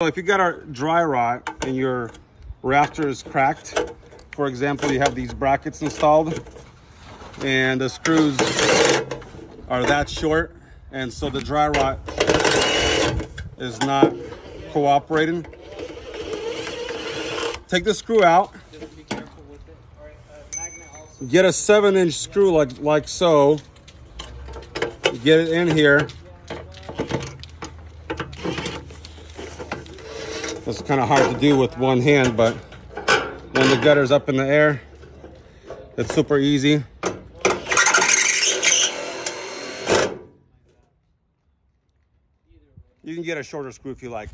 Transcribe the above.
So if you got a dry rot and your rafter is cracked, for example, you have these brackets installed and the screws are that short and so the dry rot is not cooperating. Take the screw out. Get a seven inch screw like, like so. Get it in here. It's kind of hard to do with one hand, but when the gutter's up in the air, it's super easy. You can get a shorter screw if you like.